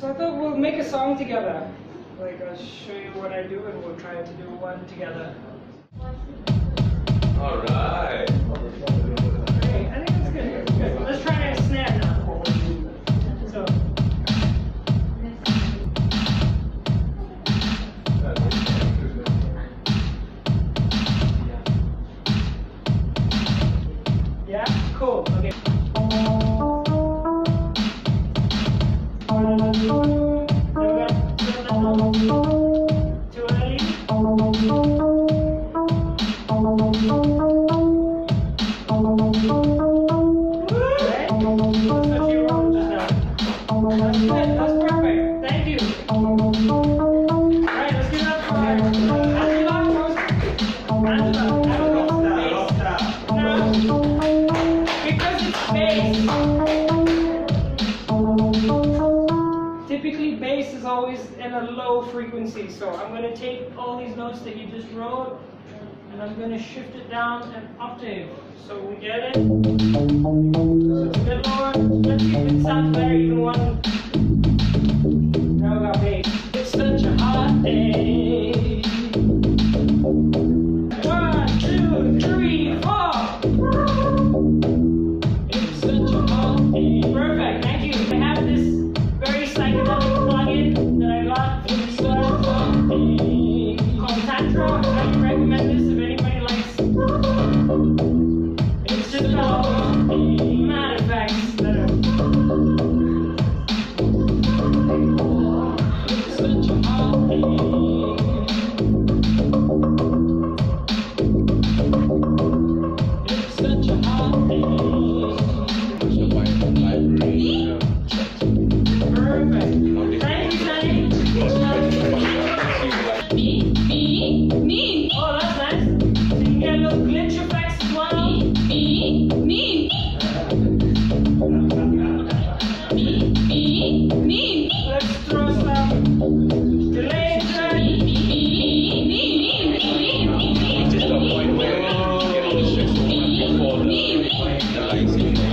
So I thought we'll make a song together. Like I'll show you what I do and we'll try to do one together. All right. Okay, I think that's good. good. Let's try a snare now. So. Yeah, cool. Okay. Frequency, so I'm going to take all these notes that you just wrote and I'm going to shift it down an octave. So we get it. So it's a bit lower. Let's it sounds better. Even one Hey. Just a point where you. Me, me, me.